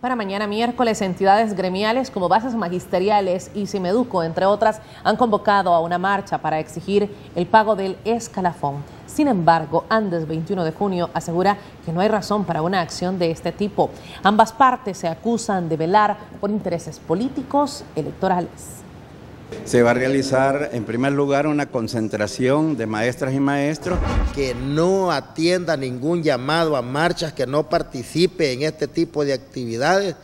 Para mañana miércoles, entidades gremiales como Bases Magisteriales y Cimeduco, entre otras, han convocado a una marcha para exigir el pago del escalafón. Sin embargo, Andes 21 de junio asegura que no hay razón para una acción de este tipo. Ambas partes se acusan de velar por intereses políticos electorales. Se va a realizar en primer lugar una concentración de maestras y maestros. Que no atienda ningún llamado a marchas, que no participe en este tipo de actividades.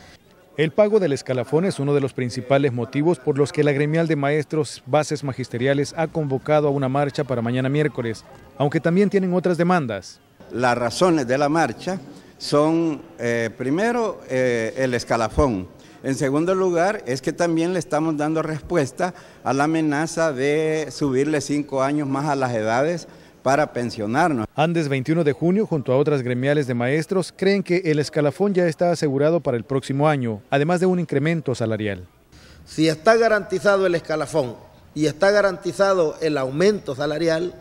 El pago del escalafón es uno de los principales motivos por los que la gremial de maestros bases magisteriales ha convocado a una marcha para mañana miércoles, aunque también tienen otras demandas. Las razones de la marcha son, eh, primero, eh, el escalafón, en segundo lugar, es que también le estamos dando respuesta a la amenaza de subirle cinco años más a las edades para pensionarnos. Andes 21 de junio, junto a otras gremiales de maestros, creen que el escalafón ya está asegurado para el próximo año, además de un incremento salarial. Si está garantizado el escalafón y está garantizado el aumento salarial,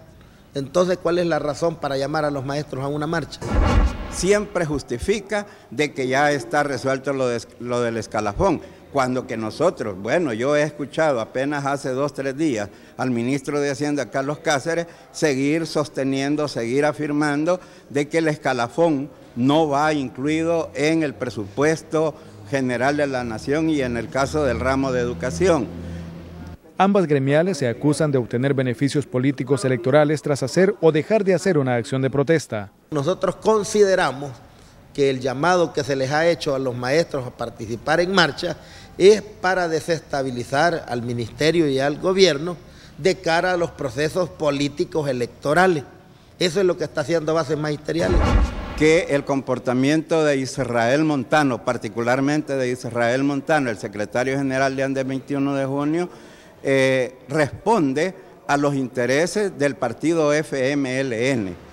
entonces ¿cuál es la razón para llamar a los maestros a una marcha? Siempre justifica de que ya está resuelto lo, lo del escalafón cuando que nosotros, bueno, yo he escuchado apenas hace dos, tres días al ministro de Hacienda, Carlos Cáceres, seguir sosteniendo, seguir afirmando de que el escalafón no va incluido en el presupuesto general de la nación y en el caso del ramo de educación. Ambas gremiales se acusan de obtener beneficios políticos electorales tras hacer o dejar de hacer una acción de protesta. Nosotros consideramos que el llamado que se les ha hecho a los maestros a participar en marcha es para desestabilizar al ministerio y al gobierno de cara a los procesos políticos electorales. Eso es lo que está haciendo bases magisteriales. Que el comportamiento de Israel Montano, particularmente de Israel Montano, el secretario general de Andes 21 de junio, eh, responde a los intereses del partido FMLN.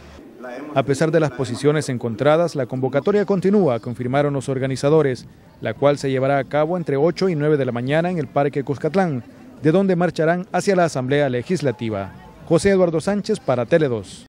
A pesar de las posiciones encontradas, la convocatoria continúa, confirmaron los organizadores, la cual se llevará a cabo entre 8 y 9 de la mañana en el Parque Cuscatlán, de donde marcharán hacia la Asamblea Legislativa. José Eduardo Sánchez para Tele 2.